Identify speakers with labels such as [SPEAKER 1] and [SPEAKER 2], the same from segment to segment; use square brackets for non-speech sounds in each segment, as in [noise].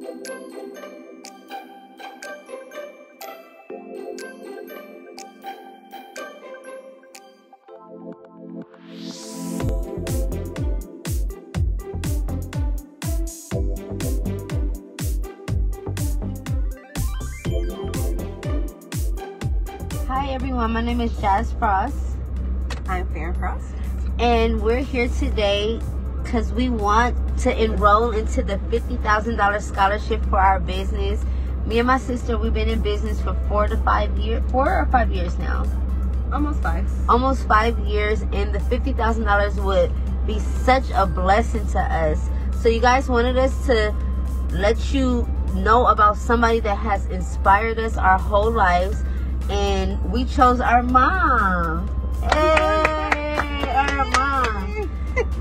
[SPEAKER 1] Hi everyone, my name is Jazz Frost.
[SPEAKER 2] I'm Farron Frost.
[SPEAKER 1] And we're here today because we want to enroll into the $50,000 scholarship for our business. Me and my sister, we've been in business for four to five years, four or five years now.
[SPEAKER 2] Almost five.
[SPEAKER 1] Almost five years, and the $50,000 would be such a blessing to us. So, you guys wanted us to let you know about somebody that has inspired us our whole lives, and we chose our mom.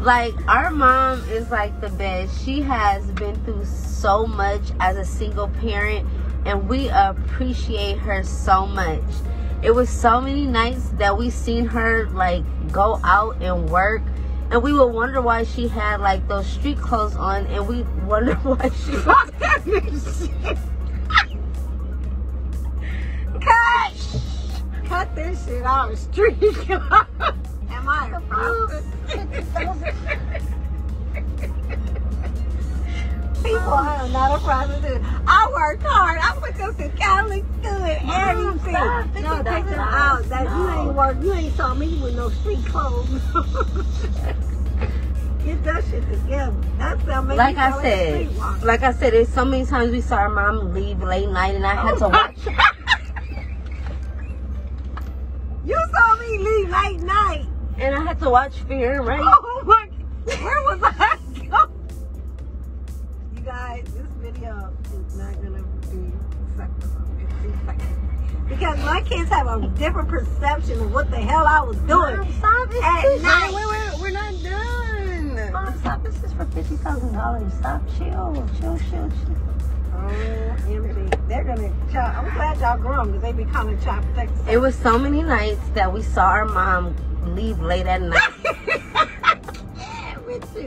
[SPEAKER 1] Like, our mom is like the best. She has been through so much as a single parent, and we appreciate her so much. It was so many nights that we seen her like go out and work and we would wonder why she had like those street clothes on and we [laughs] wonder why she
[SPEAKER 2] Cut! Cut this shit out. Street. A prostitute? People are not a prostitute. I worked hard. I put them to Catholic school and everything.
[SPEAKER 1] stop.
[SPEAKER 2] No, take them
[SPEAKER 1] $50,000.
[SPEAKER 2] out. That you ain't work. You ain't saw me with no street clothes. [laughs] Get that shit together. That's how
[SPEAKER 1] like I said, like I said, it's so many times we saw our mom leave late night and I had to oh watch [laughs]
[SPEAKER 2] You saw me leave late night.
[SPEAKER 1] And I had to watch Fear, right? [laughs]
[SPEAKER 2] Oh my! Where was I? You guys, this video is not gonna be acceptable. Because my kids have a different perception of what the hell I was doing.
[SPEAKER 1] Mom, stop it.
[SPEAKER 2] At night.
[SPEAKER 3] Wait, wait, we're not done.
[SPEAKER 1] Mom, stop. This is for fifty thousand dollars. Stop. Chill. Chill. Chill. Chill.
[SPEAKER 2] Oh, empty. They're gonna chop. I'm glad y'all grown because they be calling child protective.
[SPEAKER 1] It was so many nights that we saw our mom leave late at night. [laughs]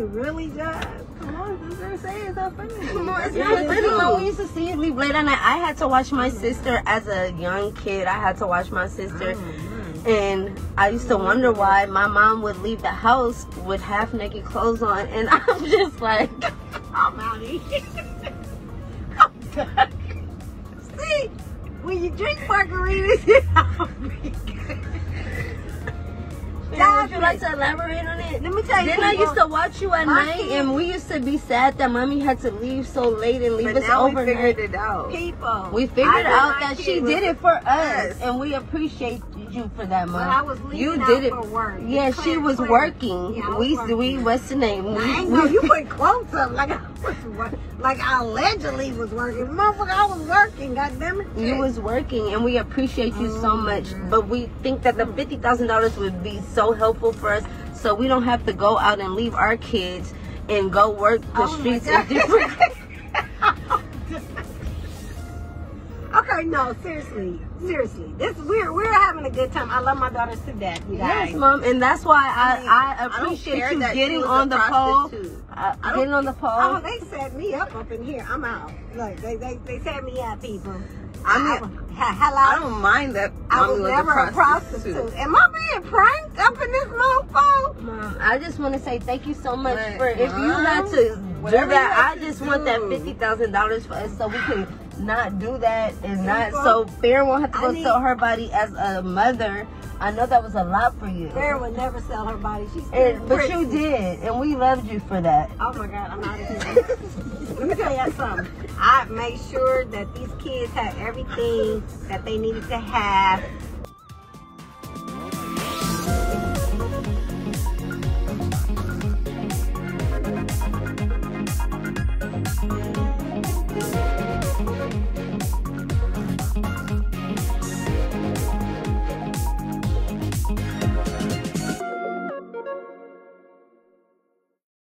[SPEAKER 2] You, really, Josh?
[SPEAKER 3] Come on, sister, say it's not funny.
[SPEAKER 1] Come on, it's not funny. We used to see it leave late at night. I had to watch my sister as a young kid. I had to watch my sister. Oh, and I used to wonder why my mom would leave the house with half naked clothes on. And [laughs] I'm just like,
[SPEAKER 2] I'm out of here. I'm [laughs] done. See, when you drink margaritas, I'll be good.
[SPEAKER 1] would you like to elaborate on it?
[SPEAKER 2] Let me tell you.
[SPEAKER 1] Then I used to watch you at night,
[SPEAKER 2] kids-
[SPEAKER 1] and we used to be sad that mommy had to leave so late and leave
[SPEAKER 3] But
[SPEAKER 1] us
[SPEAKER 3] now we
[SPEAKER 1] overnight.
[SPEAKER 3] figured it out.
[SPEAKER 2] people.
[SPEAKER 1] We figured out that she did it for us, and we appreciate you for that,
[SPEAKER 2] But
[SPEAKER 1] mom.
[SPEAKER 2] I was leaving
[SPEAKER 1] you did it
[SPEAKER 2] for work.
[SPEAKER 1] Yeah, she was.
[SPEAKER 2] Yeah, was
[SPEAKER 1] we
[SPEAKER 2] working.
[SPEAKER 1] we what's the name? We- we-
[SPEAKER 2] you put quotes up like I was work, like I allegedly was working. Motherfucker, I was working. God damn it.
[SPEAKER 1] You was working, and we appreciate you so much. But we think that the fifty thousand dollars would be so helpful for us, so we don't have to go out and leave our kids and go work the
[SPEAKER 2] Oh
[SPEAKER 1] streets in different. [laughs]
[SPEAKER 2] Okay, no, seriously, seriously. This we're we're having a good time. I love my daughters to death, you guys.
[SPEAKER 1] yes, mom, and that's why I I,
[SPEAKER 3] I
[SPEAKER 1] appreciate
[SPEAKER 3] care
[SPEAKER 1] you getting on the pole.
[SPEAKER 3] prostitute.
[SPEAKER 1] Uh,
[SPEAKER 3] I don't-
[SPEAKER 1] getting on the pole.
[SPEAKER 2] Oh, they set me up up in here. I'm out. Look, they they, they set me up, people.
[SPEAKER 3] I mean,
[SPEAKER 2] ha- hello.
[SPEAKER 3] I don't mind that
[SPEAKER 2] I was never
[SPEAKER 3] a prostitute.
[SPEAKER 2] prostitute. Am I being pranked up in this mofo?
[SPEAKER 1] Mom, I just want to say thank you so much
[SPEAKER 3] But,
[SPEAKER 1] for if you had to
[SPEAKER 3] whatever.
[SPEAKER 1] I just want that fifty thousand dollars for us so we can not do that and not so Farron won't have to go
[SPEAKER 2] need-
[SPEAKER 1] sell her body as a mother. I know that was a lot for you,
[SPEAKER 2] Sarah would never sell her body. She's
[SPEAKER 1] and, but you did, and we loved you for that.
[SPEAKER 2] Oh my God, I'm out of here. Let me tell you something. I made sure that these kids had everything that they needed to have.